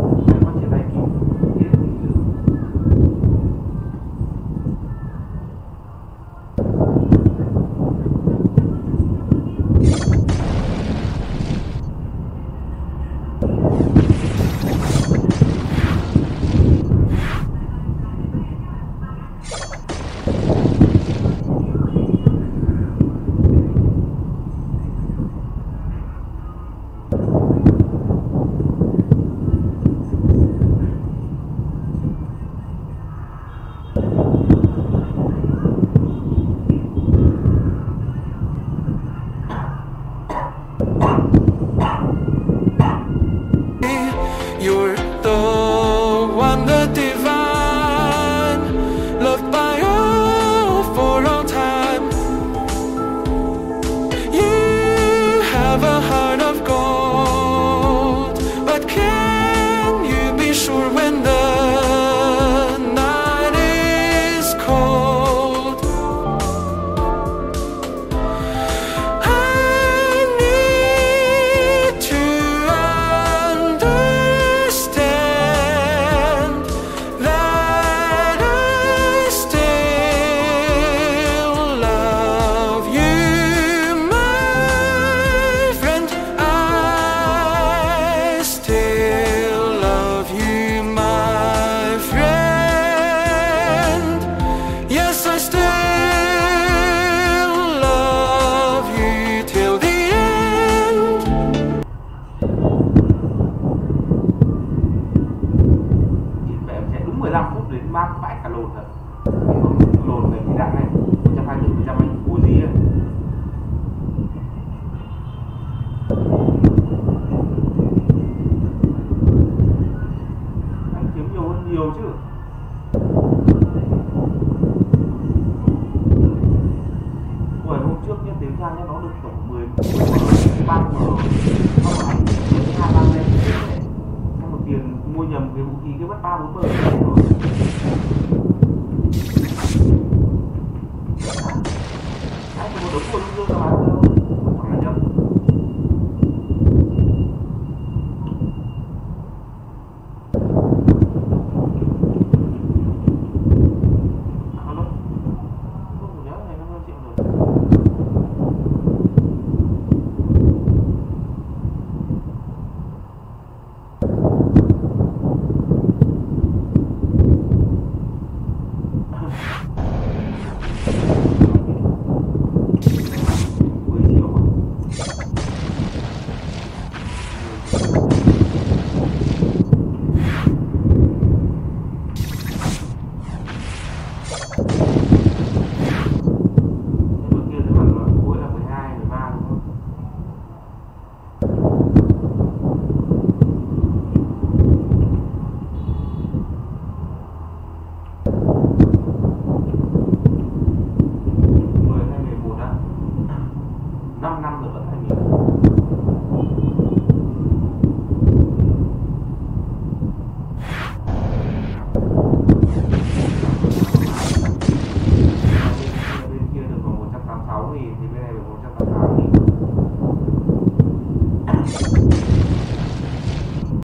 Bye. lồn thật. Lồn này thì đạn này một trăm hai mươi phần trăm anh bố gì này anh kiếm nhiều hơn nhiều chứ. Ủa, hôm trước nhé tiếng ra nhé nó được tổng mười ba rồi. Nó còn hai ba lên một tiền mua nhầm cái vũ khí cái mất ba bốn mươi rồi. 186 nghìn thì bên này được 188